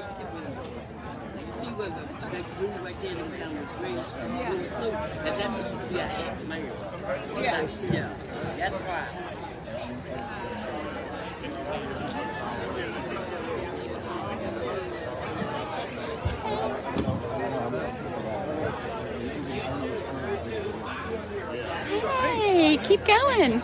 She was a, that right there in town was raised. Yeah. And that used to be a half mayor. Yeah. Yeah. That's why. Hey, keep going.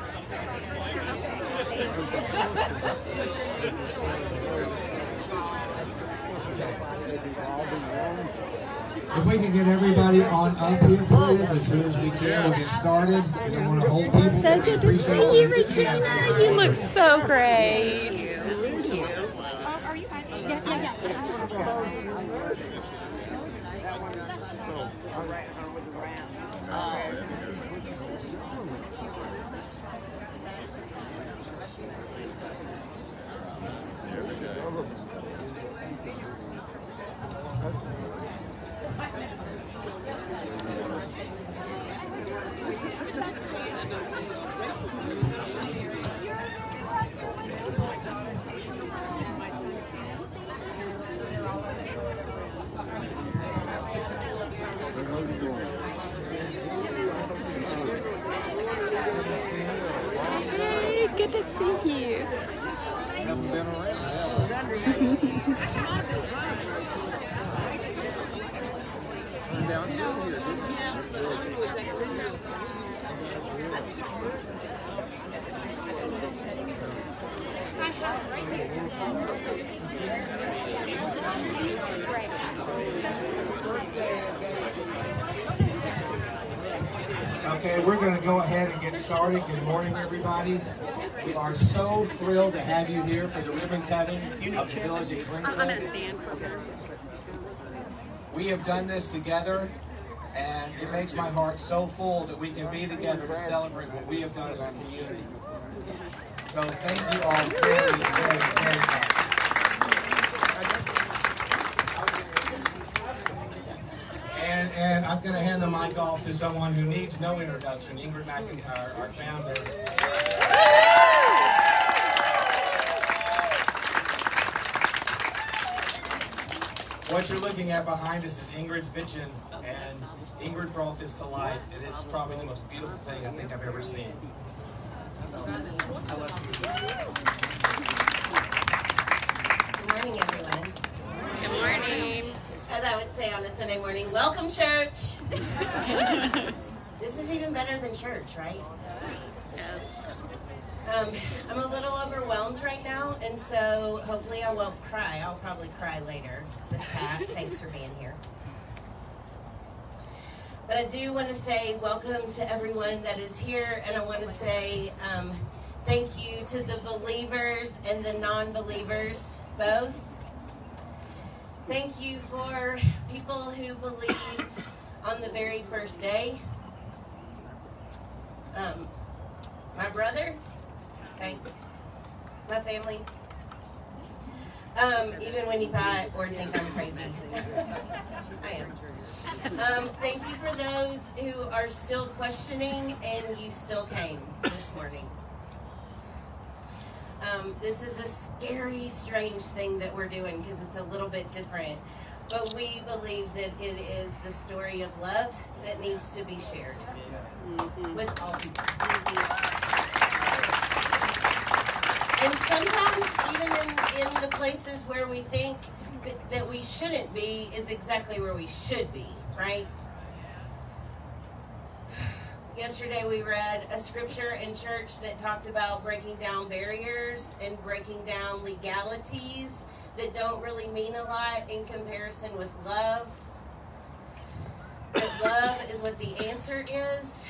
If we can get everybody on up here, please, as soon as we can, we'll get started. We don't want to hold people. So good to see you. Regina. You look so great. Hey, good to see you. Okay, we're going to go ahead and get started. Good morning, everybody. We are so thrilled to have you here for the ribbon cutting of the Village of Glencliff. We have done this together, and it makes my heart so full that we can be together to celebrate what we have done as a community. So thank you all very, very, very much. And, and I'm going to hand the mic off to someone who needs no introduction, Ingrid McIntyre, our founder. What you're looking at behind us is Ingrid's vision, and Ingrid brought this to life. It is probably the most beautiful thing I think I've ever seen. So, I love you. Good morning, everyone. Good morning. As I would say on a Sunday morning, welcome, church. this is even better than church, right? Um, I'm a little overwhelmed right now, and so hopefully I won't cry. I'll probably cry later. Miss Pat, thanks for being here. But I do want to say welcome to everyone that is here, and I want to say um, thank you to the believers and the non believers, both. Thank you for people who believed on the very first day. Um, my brother, thanks. My family. Um, even when you thought or think I'm crazy. I am. Um, thank you for those who are still questioning and you still came this morning. Um, this is a scary, strange thing that we're doing because it's a little bit different. But we believe that it is the story of love that needs to be shared with all people. And sometimes, even in, in the places where we think that, that we shouldn't be, is exactly where we should be, right? Yesterday, we read a scripture in church that talked about breaking down barriers and breaking down legalities that don't really mean a lot in comparison with love. That love is what the answer is.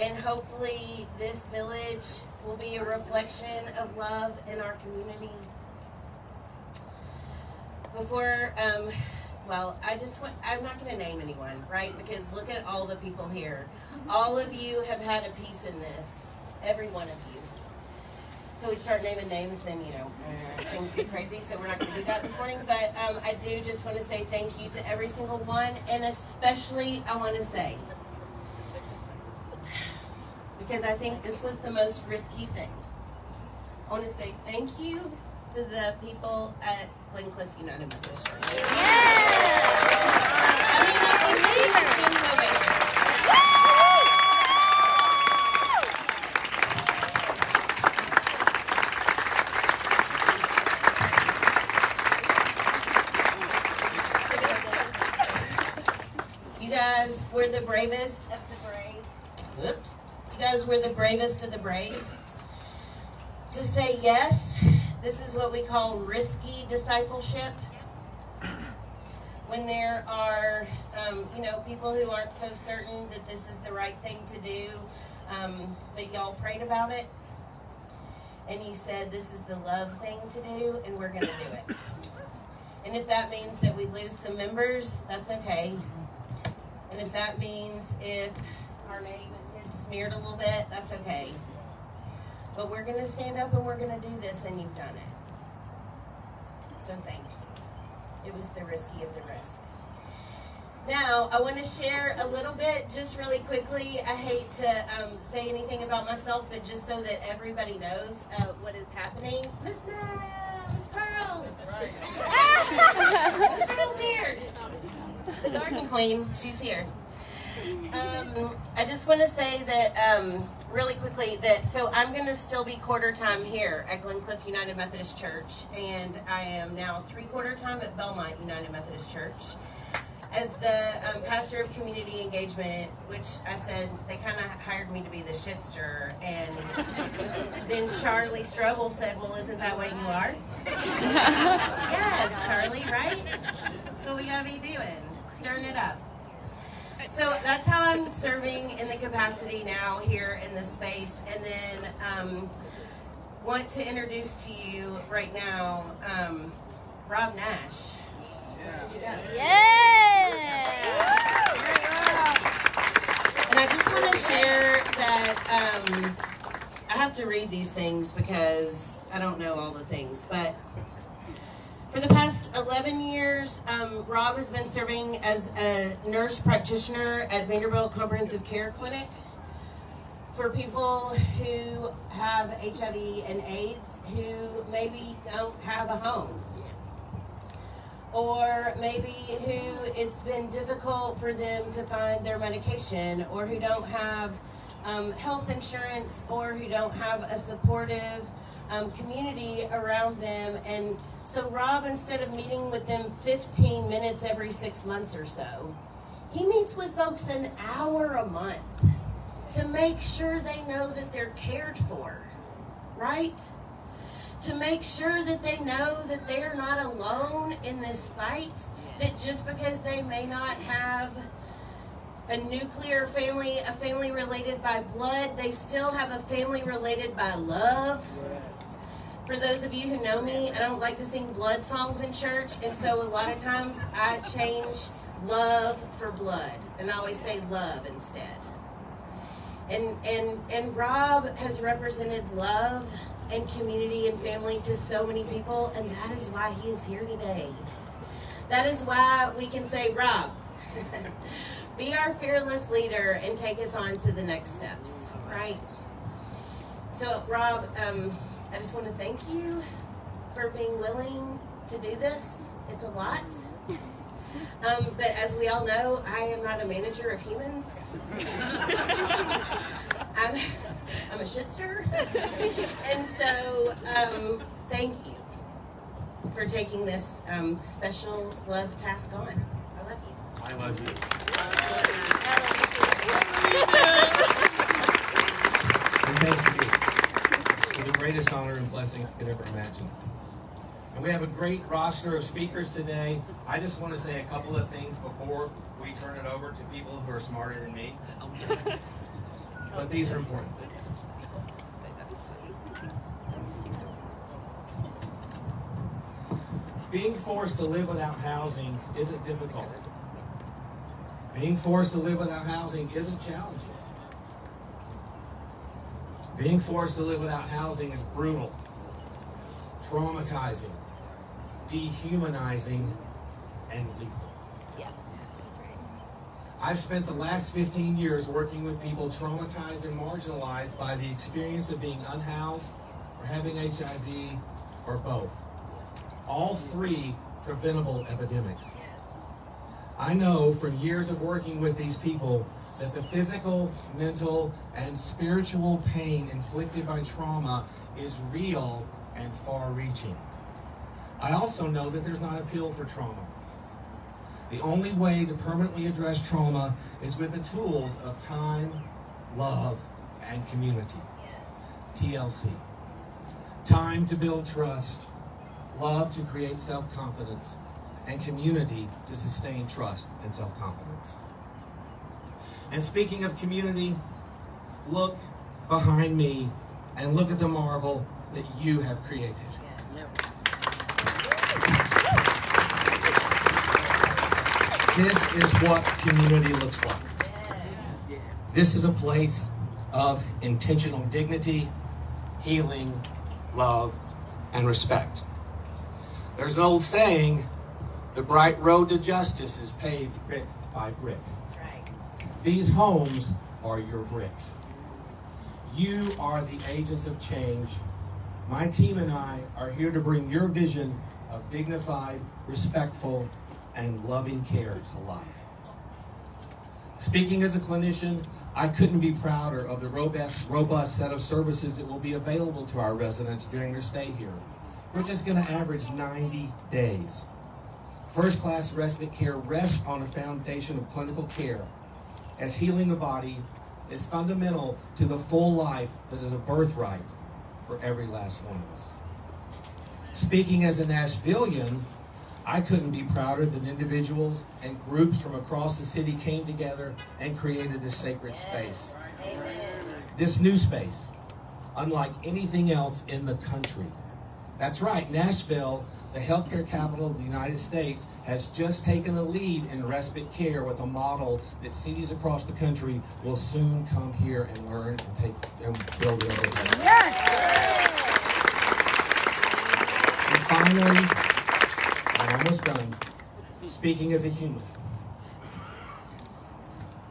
And hopefully, this village will be a reflection of love in our community. Before, um, well, I just want, I'm not going to name anyone, right? Because look at all the people here. All of you have had a piece in this, every one of you. So we start naming names, then, you know, uh, things get crazy. So we're not going to do that this morning. But um, I do just want to say thank you to every single one. And especially, I want to say, because I think this was the most risky thing. I want to say thank you to the people at Glencliff United Methodist Church. I mean, like, give me a standing ovation. You guys were the bravest of the brave. Whoops. You guys were the bravest of the brave. To say yes, this is what we call risky discipleship. When there are, um, you know, people who aren't so certain that this is the right thing to do, um, but y'all prayed about it, and you said this is the love thing to do, and we're going to do it. And if that means that we lose some members, that's okay. And if that means if our name smeared a little bit, that's okay. But we're going to stand up and we're going to do this, and you've done it. So thank you. It was the risky of the risk. Now, I want to share a little bit, just really quickly. I hate to um, say anything about myself, but just so that everybody knows uh, what is happening. Miss Miss Pearl! Miss Pearl's here! The Garden Queen, she's here. Um, I just want to say that um, really quickly that so I'm going to still be quarter time here at Glencliff United Methodist Church, and I am now three quarter time at Belmont United Methodist Church as the um, pastor of community engagement. Which I said they kind of hired me to be the shit stirrer, and then Charlie Strobel said, "Well, isn't that what you are?" yes, Charlie, right? That's what we got to be doing, stirring it up. So that's how I'm serving in the capacity now here in this space. And then um, want to introduce to you right now um, Rob Nash. Here you go. And I just want to share that um, I have to read these things because I don't know all the things, but for the past 11 years, um, Rob has been serving as a nurse practitioner at Vanderbilt Comprehensive Care Clinic for people who have HIV and AIDS who maybe don't have a home. Or maybe who it's been difficult for them to find their medication, or who don't have um, health insurance, or who don't have a supportive um, community around them. And so, Rob, instead of meeting with them 15 minutes every six months or so, he meets with folks an hour a month to make sure they know that they're cared for, right? To make sure that they know that they're not alone in this fight, that just because they may not have a nuclear family, a family related by blood, they still have a family related by love. For those of you who know me, I don't like to sing blood songs in church, and so a lot of times I change love for blood, and I always say love instead. And and and Rob has represented love and community and family to so many people, and that is why he is here today. That is why we can say, Rob, be our fearless leader and take us on to the next steps, right? So, Rob, um, I just want to thank you for being willing to do this. It's a lot. Um, but as we all know, I am not a manager of humans. I'm, I'm a shitster. and so, um, thank you for taking this um, special love task on. I love you. I love you. And thank you for the greatest honor and blessing I could ever imagine. And we have a great roster of speakers today. I just want to say a couple of things before we turn it over to people who are smarter than me. But these are important things. Being forced to live without housing isn't difficult. Being forced to live without housing isn't challenging. Being forced to live without housing is brutal, traumatizing, dehumanizing, and lethal. I've spent the last 15 years working with people traumatized and marginalized by the experience of being unhoused or having HIV or both. all three preventable epidemics. I know from years of working with these people that the physical, mental, and spiritual pain inflicted by trauma is real and far reaching. I also know that there's not a pill for trauma. The only way to permanently address trauma is with the tools of time, love, and community. TLC. Time to build trust, love to create self confidence, and community to sustain trust and self confidence. And speaking of community, look behind me and look at the marvel that you have created. This is what community looks like. This is a place of intentional dignity, healing, love, and respect. There's an old saying the bright road to justice is paved brick by brick. These homes are your bricks. You are the agents of change. My team and I are here to bring your vision of dignified, respectful, and loving care to life. Speaking as a clinician, I couldn't be prouder of the robust, robust set of services that will be available to our residents during their stay here, which is going to average 90 days. First class respite care rests on a foundation of clinical care, as healing the body is fundamental to the full life that is a birthright for every last one of us. Speaking as a Nashvilleian, I couldn't be prouder that individuals and groups from across the city came together and created this sacred space. This new space, unlike anything else in the country. That's right, Nashville, the healthcare capital of the United States, has just taken the lead in respite care with a model that cities across the country will soon come here and learn and take and build over. And finally, I'm almost done. Speaking as a human,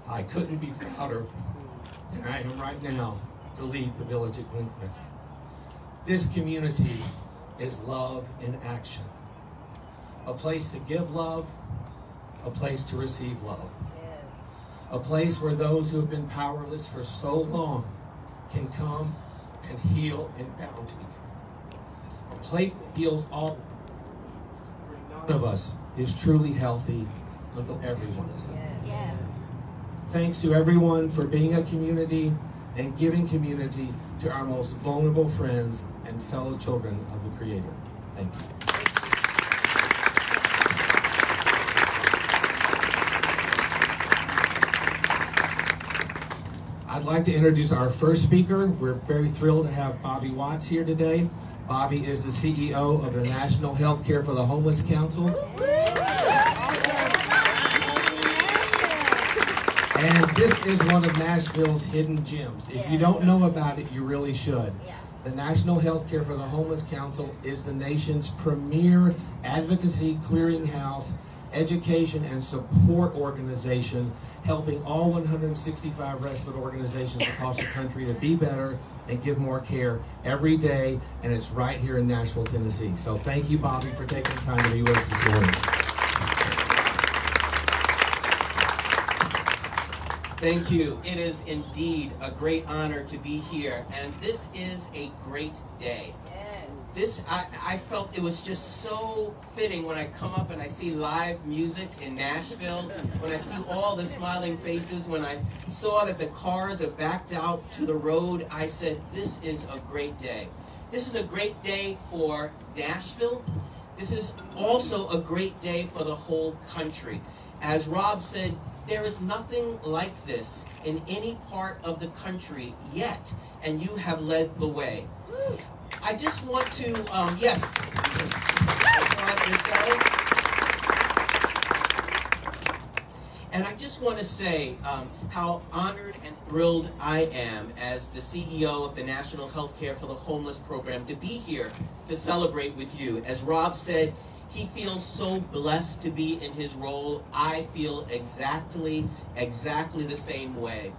I couldn't be prouder than I am right now to lead the village at Glencliff. This community is love in action. A place to give love, a place to receive love. A place where those who have been powerless for so long can come and heal in bounty. A place that heals all none of us is truly healthy until everyone is healthy. Thanks to everyone for being a community and giving community to our most vulnerable friends and fellow children of the Creator. Thank you. I'd like to introduce our first speaker. We're very thrilled to have Bobby Watts here today. Bobby is the CEO of the National Healthcare for the Homeless Council. And this is one of Nashville's hidden gems. If you don't know about it, you really should. The National Healthcare for the Homeless Council is the nation's premier advocacy clearinghouse, education, and support organization, helping all 165 respite organizations across the country to be better and give more care every day. And it's right here in Nashville, Tennessee. So thank you, Bobby, for taking the time to be with us this morning. Thank you. It is indeed a great honor to be here, and this is a great day. This I, I felt it was just so fitting when I come up and I see live music in Nashville, when I see all the smiling faces, when I saw that the cars are backed out to the road, I said, This is a great day. This is a great day for Nashville. This is also a great day for the whole country. As Rob said, there is nothing like this in any part of the country yet, and you have led the way. I just want to, um, yes. And I just want to say um, how honored and thrilled I am as the CEO of the National Healthcare for the Homeless program to be here to celebrate with you. As Rob said, he feels so blessed to be in his role. I feel exactly, exactly the same way.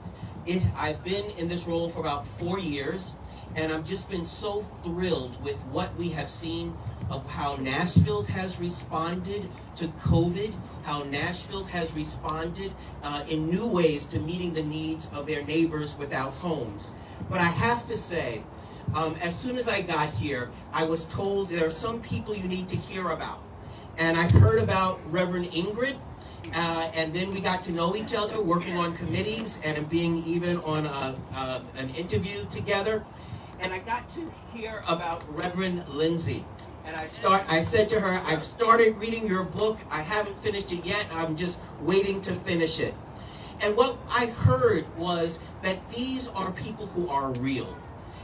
It, I've been in this role for about four years, and I've just been so thrilled with what we have seen of how Nashville has responded to COVID, how Nashville has responded uh, in new ways to meeting the needs of their neighbors without homes. But I have to say, um, as soon as I got here, I was told there are some people you need to hear about. And I heard about Reverend Ingrid, uh, and then we got to know each other, working on committees and being even on a, uh, an interview together. And I got to hear about Reverend Lindsay. And I start. I said to her, "I've started reading your book. I haven't finished it yet. I'm just waiting to finish it." And what I heard was that these are people who are real.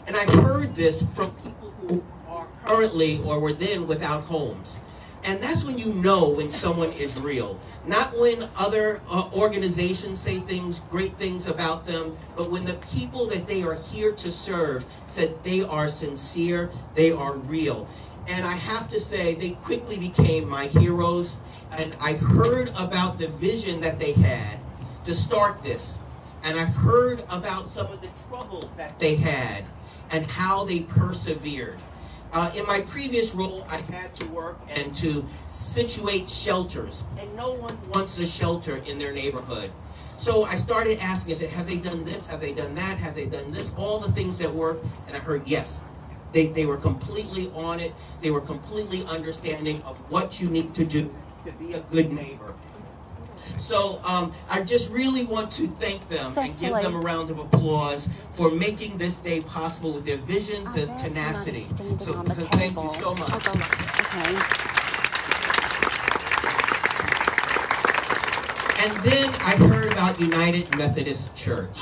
And I heard this from people who are currently or were then without homes. And that's when you know when someone is real. Not when other uh, organizations say things, great things about them, but when the people that they are here to serve said they are sincere, they are real. And I have to say, they quickly became my heroes. And I heard about the vision that they had to start this. And I heard about some of the trouble that they had and how they persevered. Uh, in my previous role, I had to work and to situate shelters, and no one wants a shelter in their neighborhood. So I started asking, I said, have they done this? Have they done that? Have they done this? All the things that work, and I heard yes. They, they were completely on it. They were completely understanding of what you need to do to be a good neighbor. So um, I just really want to thank them So and give them a round of applause for making this day possible with their vision, Oh, the tenacity. So the thank you so much. I'll go look. Okay. And then I heard about United Methodist Church.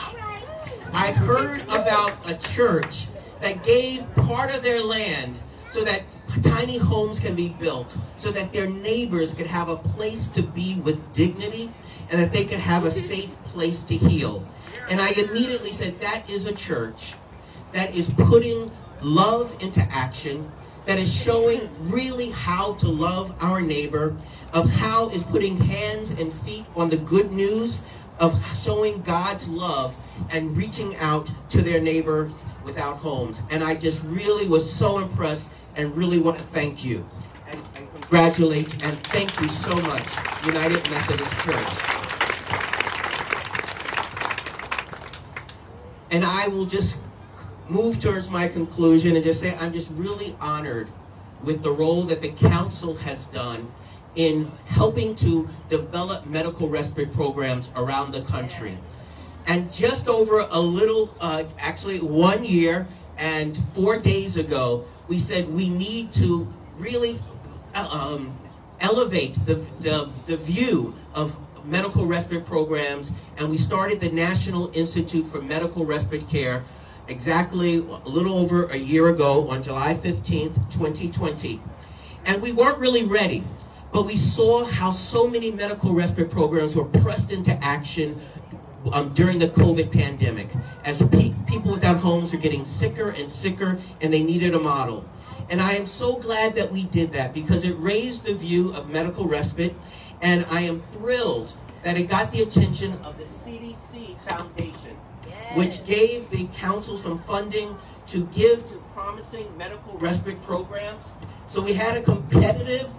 I heard about a church that gave part of their land so that tiny homes can be built, so that their neighbors could have a place to be with dignity, and that they could have a mm-hmm. safe place to heal. And I immediately said, that is a church that is putting love into action, that is showing really how to love our neighbor, of how is putting hands and feet on the good news, of showing God's love and reaching out to their neighbor without homes. And I just really was so impressed and really want to thank you and, and congratulate and thank you so much, United Methodist Church. And I will just move towards my conclusion and just say I'm just really honored with the role that the council has done in helping to develop medical respite programs around the country. And just over a little, uh, actually one year and four days ago, we said we need to really um, elevate the, the, the view of medical respite programs, and we started the National Institute for Medical Respite Care exactly a little over a year ago on July 15th, 2020. And we weren't really ready, but we saw how so many medical respite programs were pressed into action um, during the COVID pandemic as pe- people without homes are getting sicker and sicker and they needed a model. And I am so glad that we did that because it raised the view of medical respite and I am thrilled that it got the attention of the CDC Foundation, which gave the council some funding to give to promising medical respite programs. So we had a competitive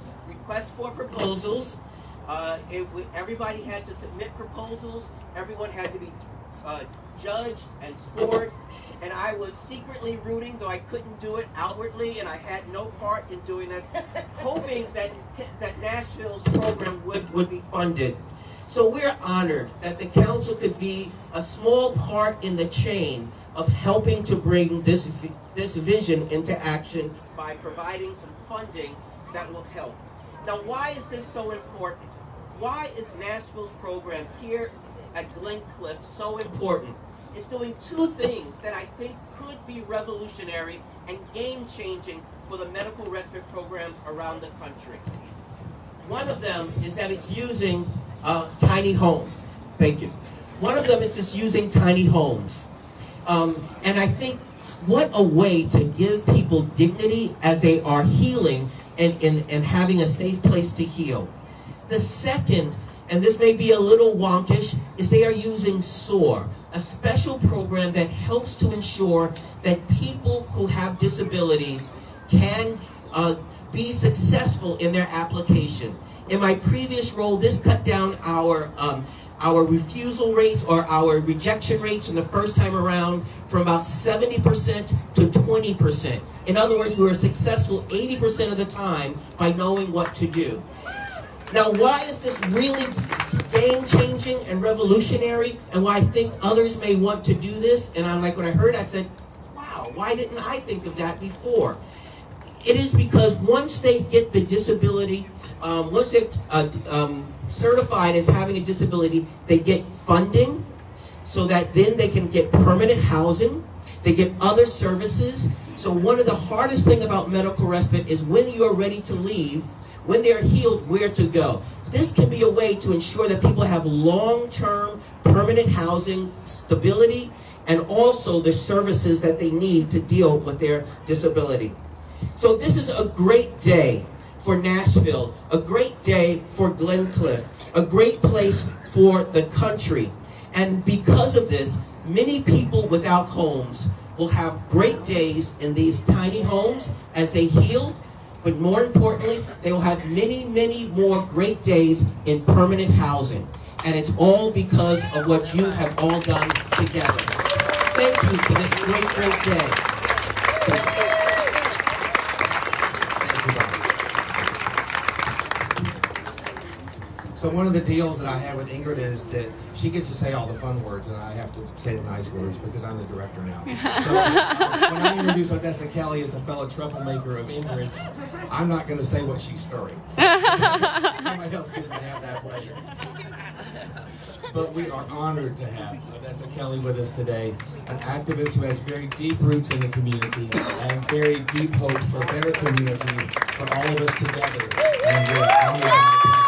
request for proposals. Uh, it, we, everybody had to submit proposals. Everyone had to be uh, judged and scored. And I was secretly rooting, though I couldn't do it outwardly, and I had no part in doing this, hoping that that Nashville's program would, would be funded. So we're honored that the council could be a small part in the chain of helping to bring this this vision into action by providing some funding that will help. Now, why is this so important? Why is Nashville's program here at Glencliff so important? It's doing two things that I think could be revolutionary and game changing for the medical respite programs around the country. One of them is that it's using uh, tiny home. Thank you. One of them is just using tiny homes. Um, and I think what a way to give people dignity as they are healing and, and, and having a safe place to heal. The second, and this may be a little wonkish, is they are using SOAR, a special program that helps to ensure that people who have disabilities can uh, be successful in their application. In my previous role, this cut down our um, our refusal rates or our rejection rates from the first time around from about 70% to 20%. In other words, we were successful 80% of the time by knowing what to do. Now, why is this really game changing and revolutionary and why I think others may want to do this? And I'm like, when I heard, I said, wow, why didn't I think of that before? It is because once they get the disability, um, once they're uh, um, certified as having a disability, they get funding so that then they can get permanent housing, they get other services. So one of the hardest thing about medical respite is when you are ready to leave, when they're healed, where to go. This can be a way to ensure that people have long-term permanent housing, stability, and also the services that they need to deal with their disability. So this is a great day for Nashville, a great day for Glencliff, a great place for the country. And because of this, many people without homes will have great days in these tiny homes as they heal but more importantly, they will have many, many more great days in permanent housing. And it's all because of what you have all done together. Thank you for this great, great day. So one of the deals that I have with Ingrid is that she gets to say all the fun words, and I have to say the nice words because I'm the director now. So when I introduce Odessa Kelly as a fellow troublemaker of Ingrid's, I'm not going to say what she's stirring. So somebody else gets to have that pleasure. But we are honored to have Odessa Kelly with us today, an activist who has very deep roots in the community and very deep hope for a better community for all of us together. And we're honored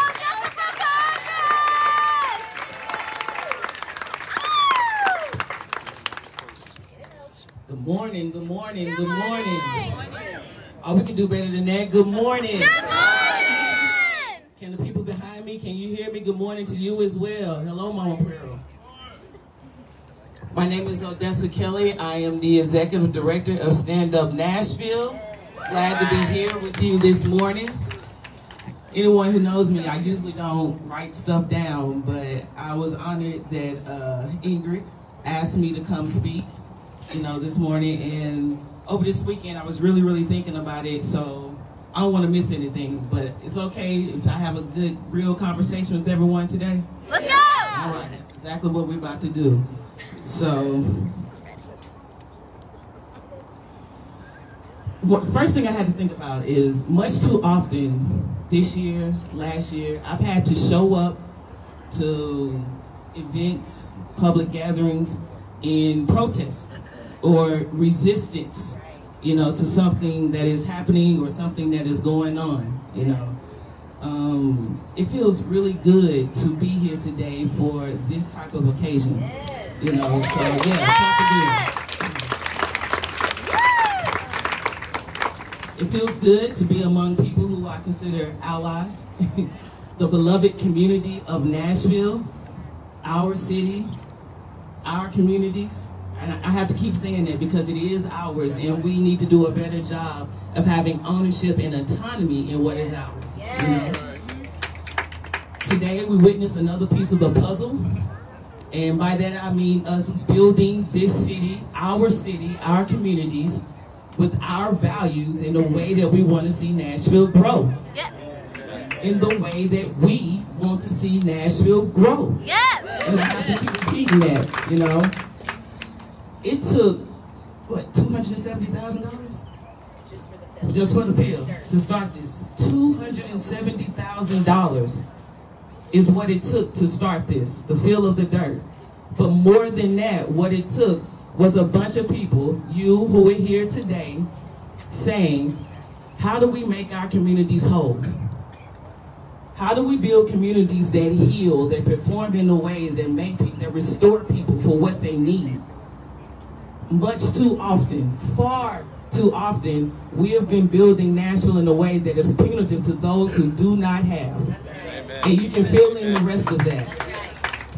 to have her. Good morning, good morning, good morning. Oh, we can do better than that. Good morning. Good morning. Can the people behind me, can you hear me? Good morning to you as well. Hello, Mama Pearl. My name is Odessa Kelly. I am the Executive Director of Stand Up Nashville. Glad to be here with you this morning. Anyone who knows me, I usually don't write stuff down, but I was honored that uh, Ingrid asked me to come speak you know, this morning. And over this weekend, I was really, really thinking about it. So I don't want to miss anything, but it's okay if I have a good, real conversation with everyone today. Let's go! All right, that's exactly what we're about to do. So, what first thing I had to think about is much too often this year, last year, I've had to show up to events, public gatherings, in protest or resistance, you know, to something that is happening or something that is going on, you know. Um, it feels really good to be here today for this type of occasion, you know. So yeah. It feels good to be among people who I consider allies, the beloved community of Nashville, our city, our communities. And I have to keep saying that because it is ours and we need to do a better job of having ownership and autonomy in what is ours. you know? Today we witness another piece of the puzzle. And by that I mean us building this city, our city, our communities, with our values in the way that we want to see Nashville grow. In the way that we want to see Nashville grow. And I have to keep repeating that, you know. It took, what, $270,000? Just for the field to start this. $270,000 is what it took to start this, the feel of the dirt. But more than that, what it took was a bunch of people, you who are here today, saying, how do we make our communities whole? How do we build communities that heal, that perform in a way that make that restore people for what they need? Much too often, far too often, we have been building Nashville in a way that is punitive to those who do not have. And you can fill in the rest of that.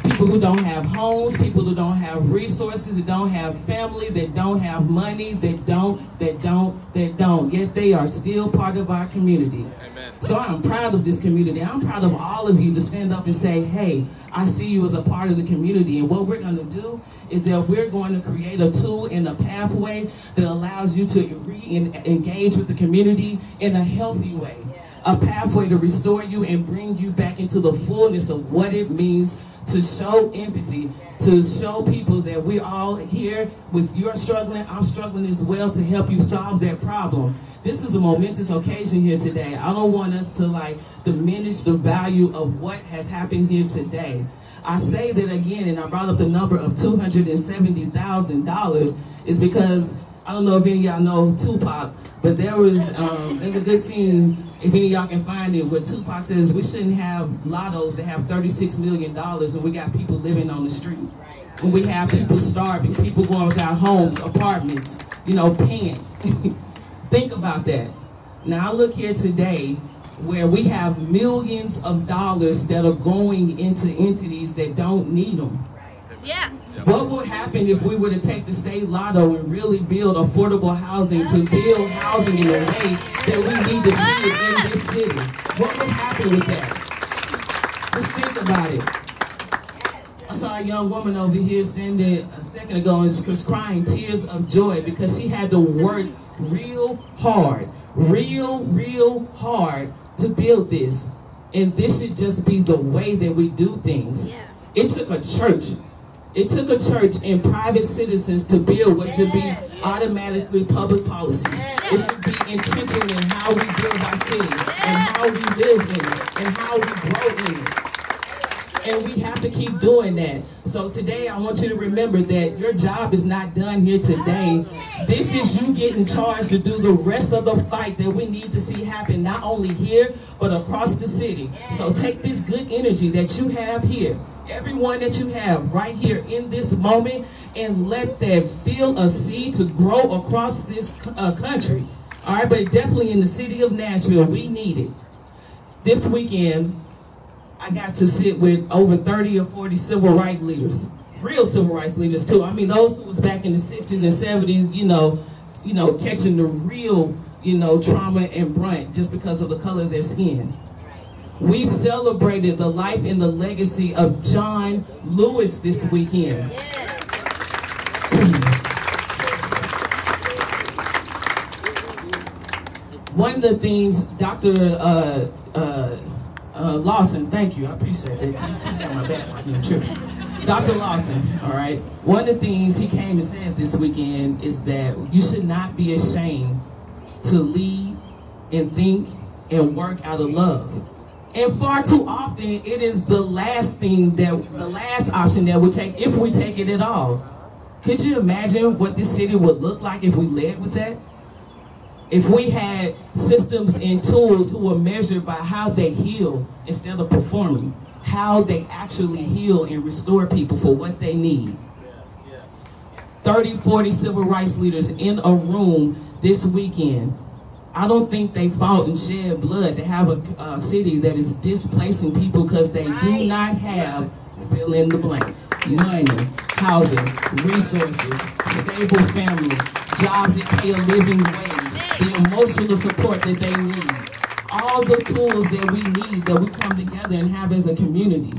People who don't have homes, people who don't have resources, that don't have family, that don't have money, that don't, that don't, that don't. Yet they are still part of our community. Amen. So I'm proud of this community. I'm proud of all of you to stand up and say, hey, I see you as a part of the community. And what we're going to do is that we're going to create a tool and a pathway that allows you to re-engage with the community in a healthy way a pathway to restore you and bring you back into the fullness of what it means to show empathy, to show people that we're all here with your struggling, I'm struggling as well to help you solve that problem. This is a momentous occasion here today. I don't want us to like diminish the value of what has happened here today. I say that again, and I brought up the number of $270,000 is because I don't know if any of y'all know Tupac, but there was um, there's a good scene if any of y'all can find it where Tupac says we shouldn't have lottos that have 36 million dollars and we got people living on the street. When we have people starving, people going without homes, apartments, you know, pants. Think about that. Now I look here today where we have millions of dollars that are going into entities that don't need them. Yeah. What would happen if we were to take the state lotto and really build affordable housing to build housing in a way that we need to see it in this city? What would happen with that? Just think about it. I saw a young woman over here standing a second ago and she was crying tears of joy because she had to work real hard, real, real hard to build this. And this should just be the way that we do things. It took a church it took a church and private citizens to build what should be automatically public policies. It should be intentional in how we build our city and how we live in it and how we grow in it. And we have to keep doing that. So today I want you to remember that your job is not done here today. Oh, this is you getting charged to do the rest of the fight that we need to see happen not only here, but across the city. So take this good energy that you have here everyone that you have right here in this moment and let that feel a seed to grow across this uh, country. All right, but definitely in the city of Nashville, we need it. This weekend, I got to sit with over 30 or 40 civil rights leaders, real civil rights leaders too. I mean, those who was back in the 60s and 70s, you know, you know, catching the real, you know, trauma and brunt just because of the color of their skin we celebrated the life and the legacy of John Lewis this weekend. One of the things Dr. Uh, uh, uh, Lawson, thank you, I appreciate that. Keep, got my back you. Dr. Lawson, all right, one of the things he came and said this weekend is that you should not be ashamed to lead and think and work out of love. And far too often, it is the last thing that, the last option that we take, if we take it at all. Could you imagine what this city would look like if we led with that? If we had systems and tools who were measured by how they heal instead of performing, how they actually heal and restore people for what they need. 30, 40 civil rights leaders in a room this weekend I don't think they fought and shed blood to have a, a city that is displacing people because they right. do not have fill in the blank money, housing, resources, stable family, jobs that pay a living wage, the emotional support that they need, all the tools that we need that we come together and have as a community.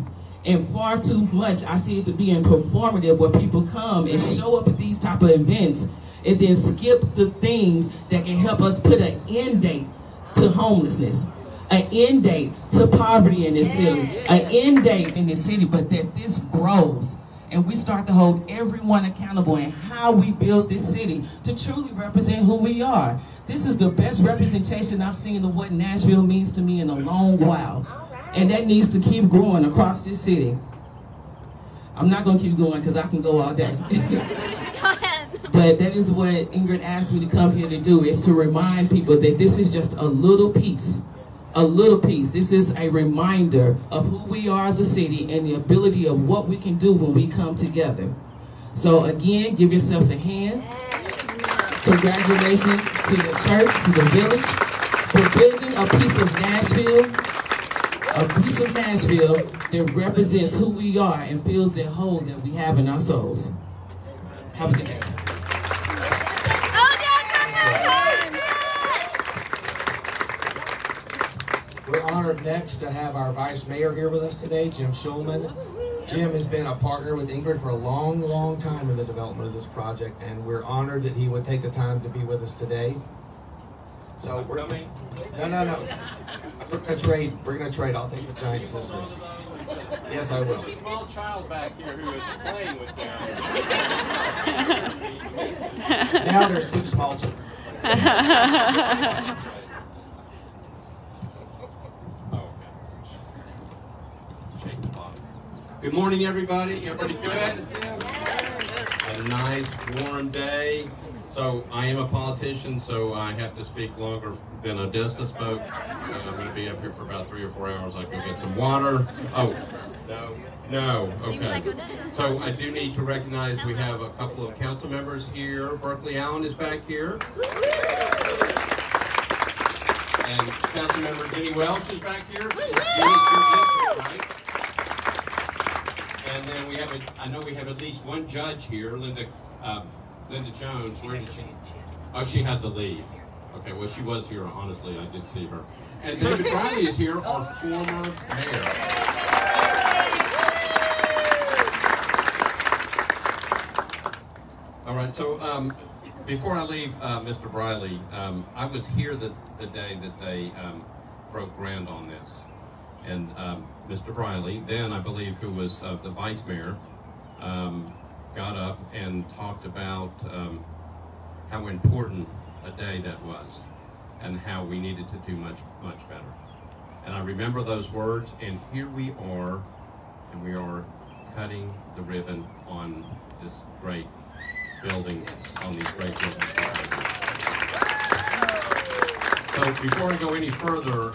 And far too much, I see it to be in performative where people come and show up at these type of events and then skip the things that can help us put an end date to homelessness, an end date to poverty in this city, an end date in this city, but that this grows and we start to hold everyone accountable in how we build this city to truly represent who we are. This is the best representation I've seen of what Nashville means to me in a long while. And that needs to keep growing across this city. I'm not going to keep going because I can go all day. But that is what Ingrid asked me to come here to do, is to remind people that this is just a little piece. A little piece. This is a reminder of who we are as a city and the ability of what we can do when we come together. So again, give yourselves a hand. Congratulations to the church, to the village, for building a piece of Nashville a piece of Nashville that represents who we are and fills that hole that we have in our souls. Have a good day. Honored next to have our vice mayor here with us today, Jim Shulman. Jim has been a partner with Ingrid for a long, long time in the development of this project, and we're honored that he would take the time to be with us today. So we're no, no, no. We're gonna trade. We're gonna trade. I'll take the giant scissors. Yes, I will. There's a small child back here who is playing with them. Now there's two small children. Good morning, everybody. Everybody good? A nice warm day. So I am a politician, so I have to speak longer than Odessa spoke. Uh, I'm going to be up here for about three or four hours. I can get some water. Oh, no, no, okay. So I do need to recognize we have a couple of council members here. Burkley Allen is back here. And Councilmember Ginny Welsch is back here. And then we have, a, I know we have at least one judge here, Linda, uh, Linda Jones. Where did she? Oh, she had to leave. Okay, well, she was here, honestly, I did see her. And David Briley is here, our former mayor. All right, so um, before I leave, uh, Mr. Briley, um, I was here the, the day that they um, broke ground on this. And um, Mr. Briley, then I believe who was uh, the vice mayor, um, got up and talked about um, how important a day that was and how we needed to do much, much better. And I remember those words, and here we are, and we are cutting the ribbon on this great buildings, on these great buildings. So before I go any further,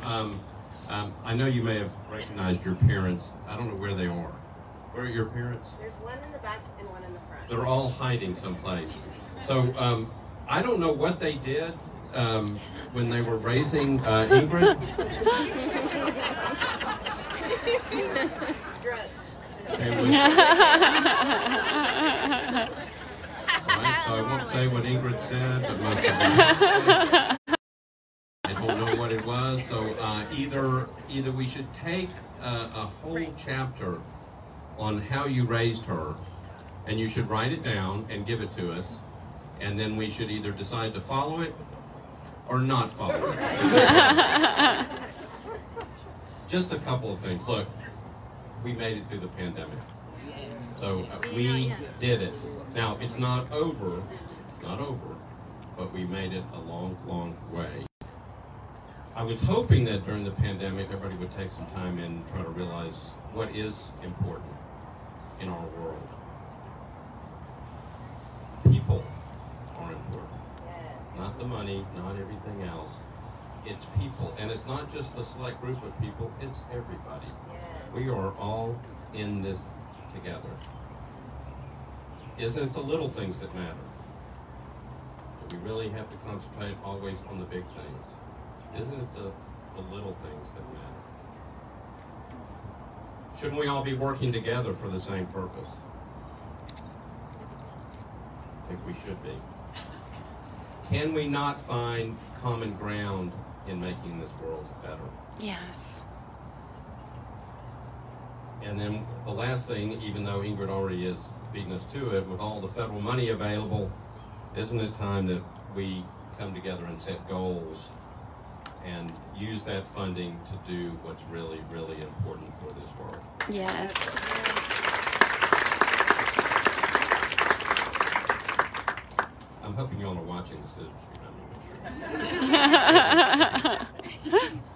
um, I know you may have recognized your parents. I don't know where they are. Where are your parents? There's one in the back and one in the front. They're all hiding someplace. So um, I don't know what they did um, when they were raising uh, Ingrid. Drugs. It All right, so I won't say what Ingrid said, but most of it. I don't know what it was. So uh, either either we should take uh, a whole chapter on how you raised her, and you should write it down and give it to us, and then we should either decide to follow it or not follow it. Just a couple of things. Look, we made it through the pandemic. So uh, we did it. Now, it's not over, it's not over, but we made it a long, long way. I was hoping that during the pandemic, everybody would take some time and try to realize what is important in our world. People are important. Not the money, not everything else. It's people. And it's not just a select group of people, it's everybody. We are all in this together. Isn't it the little things that matter? Do we really have to concentrate always on the big things? Isn't it the, the little things that matter? Shouldn't we all be working together for the same purpose? I think we should be. Can we not find common ground in making this world better? Yes. And then the last thing, even though Ingrid already is beating us to it, with all the federal money available, isn't it time that we come together and set goals and use that funding to do what's really, really important for this world? Yes. I'm hoping y'all are watching the scissors behind me. Make sure.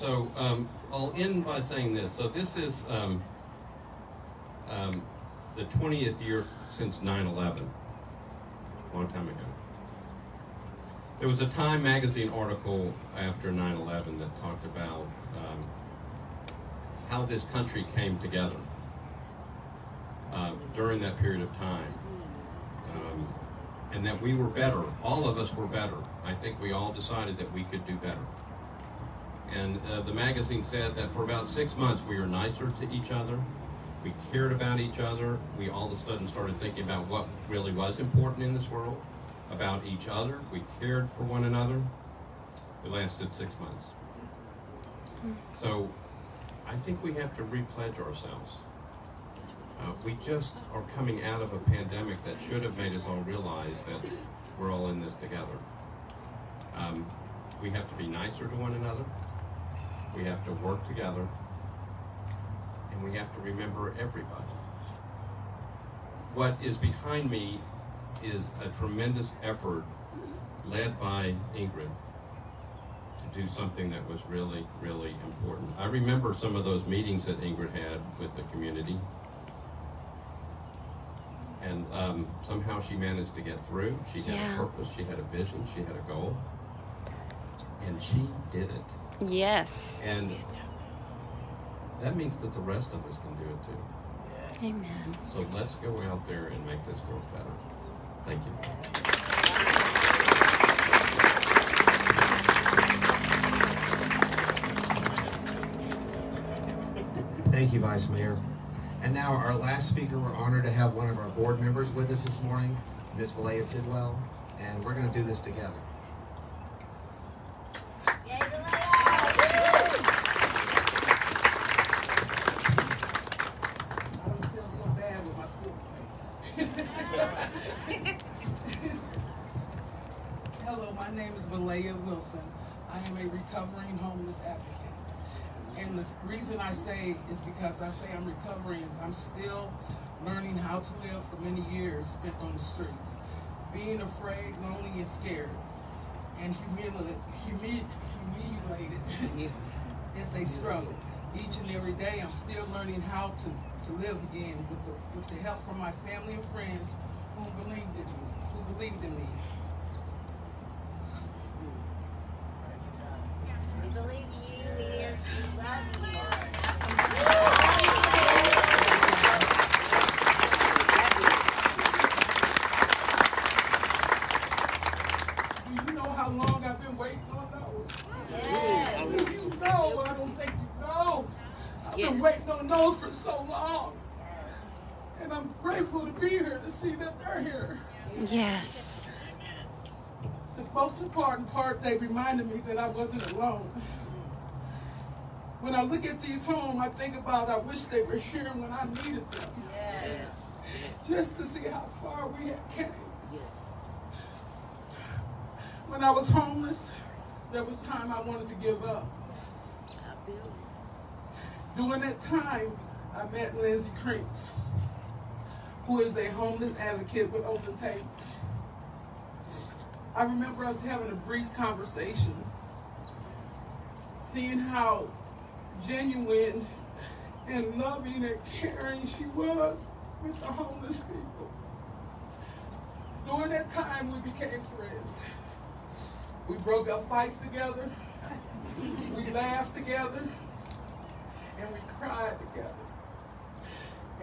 So um, I'll end by saying this. So this is um, um, the 20th year since 9/11. A long time ago. There was a Time magazine article after 9/11 that talked about um, how this country came together uh, during that period of time. Um, and that we were better. All of us were better. I think we all decided that we could do better. And uh, the magazine said that for about six months we were nicer to each other. We cared about each other. We all of a sudden started thinking about what really was important in this world, about each other. We cared for one another. It lasted six months. So I think we have to repledge ourselves. Uh, we just are coming out of a pandemic that should have made us all realize that we're all in this together. Um, we have to be nicer to one another. We have to work together. And we have to remember everybody. What is behind me is a tremendous effort led by Ingrid to do something that was really, really important. I remember some of those meetings that Ingrid had with the community. And um, somehow she managed to get through. She had Yeah. a purpose, she had a vision, she had a goal. And she did it. Yes. And that means that the rest of us can do it too. Amen. So let's go out there and make this world better. Thank you. Thank you, Vice Mayor. And now our last speaker, we're honored to have one of our board members with us this morning, Ms. Valea Tidwell, and we're going to do this together. I don't feel so bad with my school. Hello, my name is Valea Wilson. I am a recovering homeless advocate. And the reason I say is because I say I'm recovering is I'm still learning how to live for many years spent on the streets. Being afraid, lonely, and scared. And humiliated, humi- humiliated. it's a struggle. Each and every day, I'm still learning how to, to live again with the, with the help from my family and friends who believed in me, who believed in me. We believe you here. We love you. Do you know how long I've been waiting on those? Do you know? I don't think you know. I've been waiting on those for so long. And I'm grateful to be here to see that they're here. Yes. The most important part, they reminded me that I wasn't alone. When I look at these homes, I think about I wish they were here when I needed them. Yes. Just to see how far we had came. Yes. When I was homeless, there was time I wanted to give up. During that time, I met Lindsey Krinks, who is a homeless advocate with Open Tables. I remember us having a brief conversation, seeing how genuine and loving and caring she was with the homeless people. During that time, we became friends. We broke up fights together, we laughed together, and we cried together.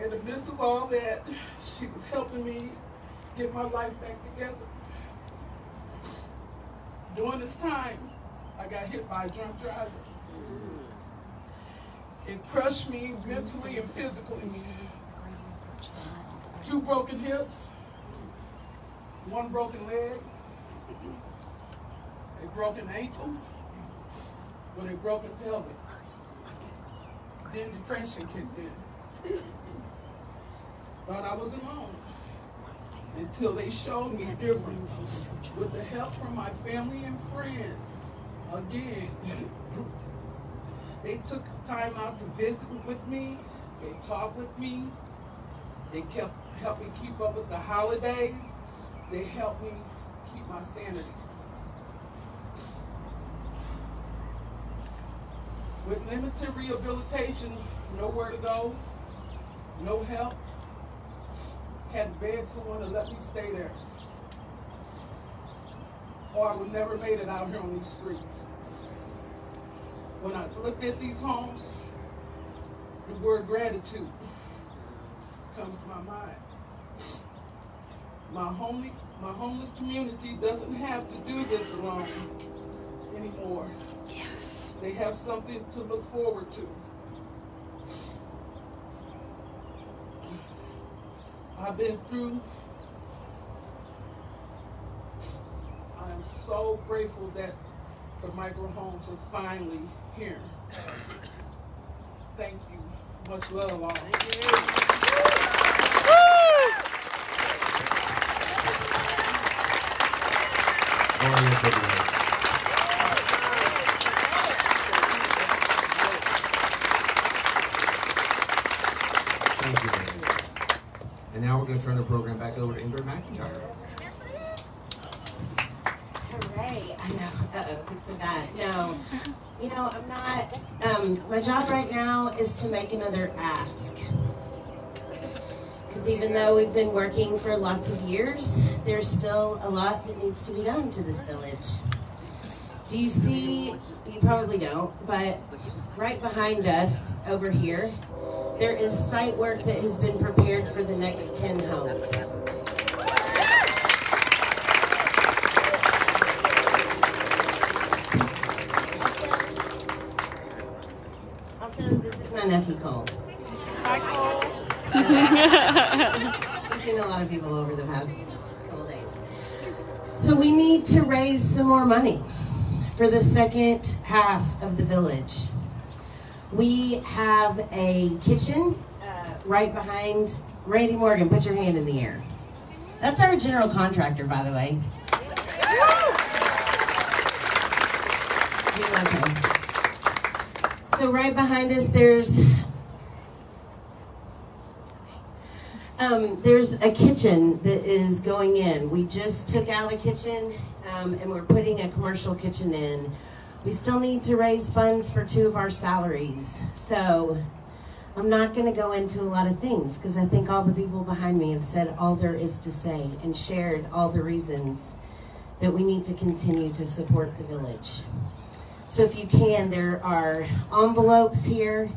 In the midst of all that, she was helping me get my life back together. During this time, I got hit by a drunk driver. It crushed me mentally and physically. Two broken hips, one broken leg, a broken ankle, with a broken pelvic. Then depression kicked in. Thought I was alone until they showed me different. With the help from my family and friends, again, they took time out to visit with me. They talked with me. They kept helped me keep up with the holidays. They helped me keep my sanity. With limited rehabilitation, nowhere to go, no help, had begged someone to let me stay there. Or I would never made it out here on these streets. When I looked at these homes, the word gratitude comes to my mind. My homely, my homeless community doesn't have to do this alone anymore. Yes. they have something to look forward to. I've been through. I'm so grateful that the micro homes are finally here. Thank you. Much love, all. Gloria to the Lord. Thank you, David. And now we're going to turn the program back over to Ingrid McIntyre. Hooray. I know. Uh-oh, who said that? No. You know, I'm not, um, my job right now is to make another ask. Because even though we've been working for lots of years, there's still a lot that needs to be done to this village. Do you see, you probably don't, but right behind us over here, there is site work that has been prepared for the next 10 homes. Also, this is my nephew Cole. I've seen a lot of people over the past couple days. So we need to raise some more money for the second half of the village. We have a kitchen uh, right behind Randy Morgan. Put your hand in the air. That's our general contractor, by the way. We love him. So right behind us, there's um, there's a kitchen that is going in. We just took out a kitchen, um, and we're putting a commercial kitchen in. We still need to raise funds for two of our salaries. So I'm not going to go into a lot of things because I think all the people behind me have said all there is to say and shared all the reasons that we need to continue to support the village. So if you can, there are envelopes here.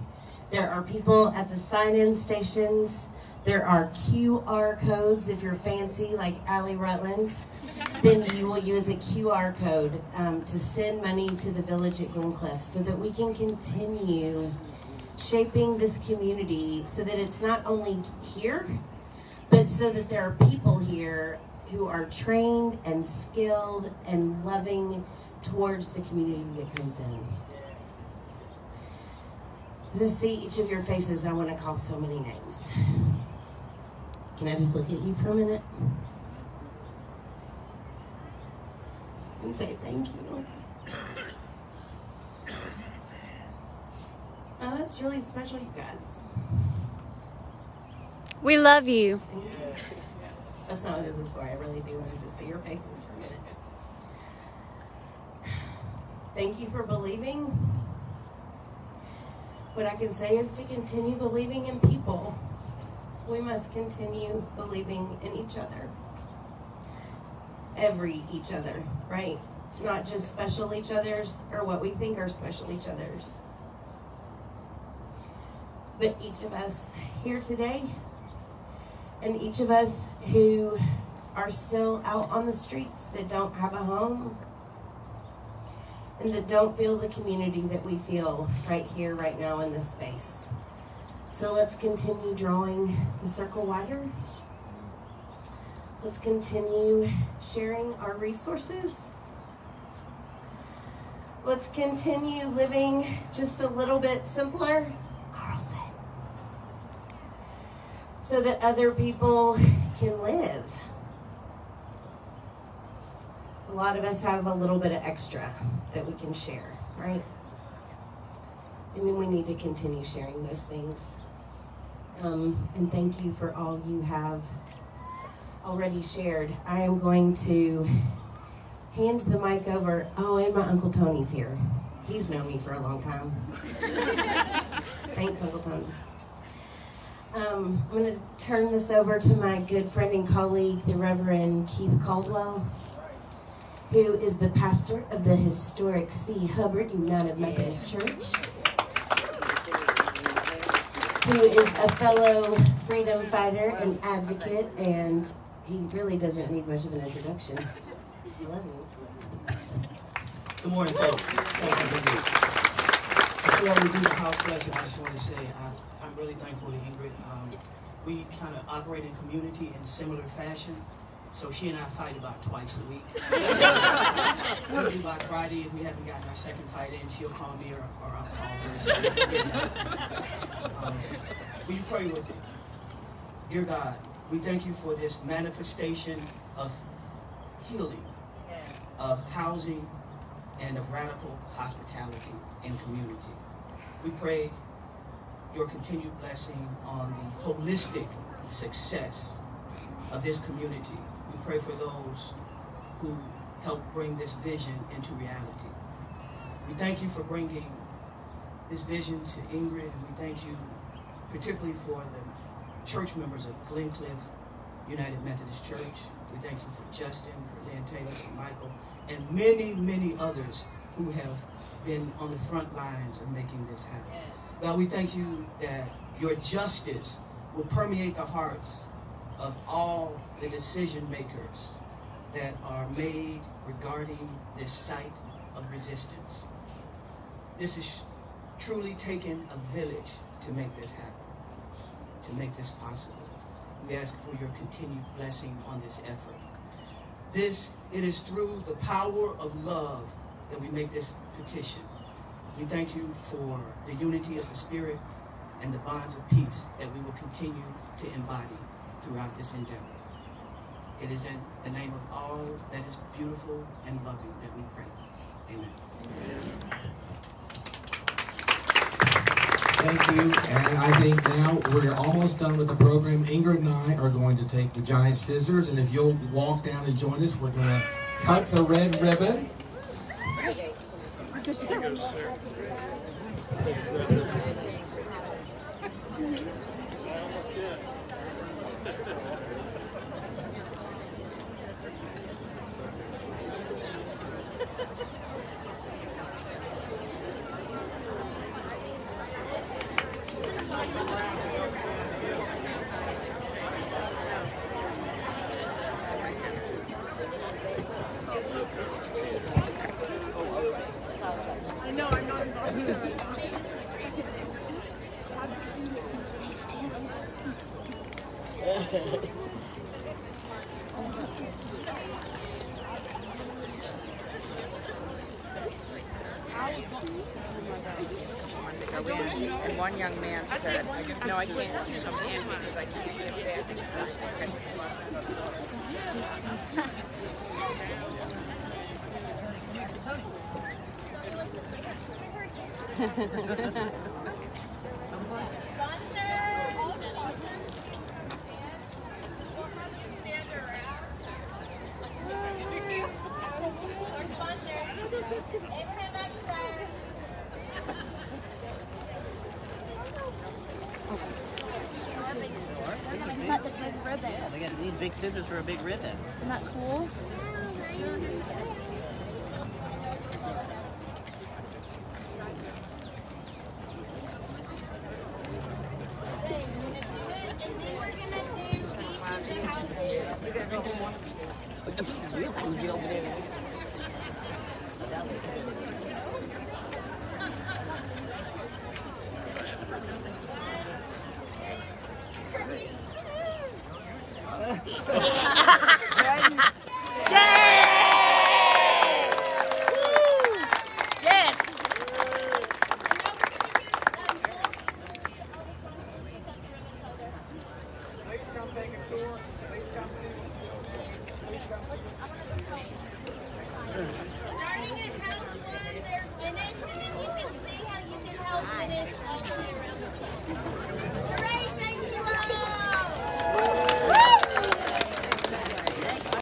There are people at the sign-in stations. There are QR codes if you're fancy like Allie Rutland. then you will use a QR code um, to send money to the village at Glencliff so that we can continue shaping this community so that it's not only here, but so that there are people here who are trained and skilled and loving towards the community that comes in. As I see each of your faces, I want to call so many names. Can I just look at you for a minute? And say thank you. Oh, that's really special, you guys. We love you. Thank you. That's not what this is for. I really do want to just see your faces for a minute. Thank you for believing. What I can say is to continue believing in people. We must continue believing in each other. Every each other, right? Not just special each other's or what we think are special each other's. But each of us here today and each of us who are still out on the streets that don't have a home and that don't feel the community that we feel right here, right now in this space. So let's continue drawing the circle wider. Let's continue sharing our resources. Let's continue living just a little bit simpler. Carl said so that other people can live. A lot of us have a little bit of extra that we can share, right? And then we need to continue sharing those things. Um, and thank you for all you have already shared. I am going to hand the mic over. Oh, and my Uncle Tony's here. He's known me for a long time. Thanks, Uncle Tony. Um, I'm going to turn this over to my good friend and colleague, the Reverend Keith Caldwell, who is the pastor of the historic C. Hubbard United Methodist Church, who is a fellow freedom fighter and advocate, and he really doesn't need much of an introduction. I love you. Good morning, folks. Thank you. before we do the house blessing, I just want to say I'm, I'm really thankful to Ingrid. Um, we kind of operate in community in similar fashion. So she and I fight about twice a week. Usually about Friday, if we haven't gotten our second fight in, she'll call me or, or I'll call her. So, um, will you pray with me? Dear God, we thank you for this manifestation of healing, of housing, and of radical hospitality and community. We pray your continued blessing on the holistic success of this community. We pray for those who help bring this vision into reality. We thank you for bringing this vision to Ingrid, and we thank you particularly for the church members of Glencliff United Methodist Church. We thank you for Justin, for Lynn Taylor, for Michael, and many, many others who have been on the front lines of making this happen. God, we thank you that your justice will permeate the hearts of all the decision makers that are made regarding this site of resistance. This is truly taking a village to make this happen, to make this possible. We ask for your continued blessing on this effort. This, it is through the power of love that we make this petition. We thank you for the unity of the Spirit and the bonds of peace that we will continue to embody throughout this endeavor. It is in the name of all that is beautiful and loving that we pray. Amen. Thank you. And I think now we're almost done with the program. Ingrid and I are going to take the giant scissors, and if you'll walk down and join us, we're going to cut the red ribbon. I know, I'm not involved. And one young man said, no, I can't come in because I can't get back. And he said,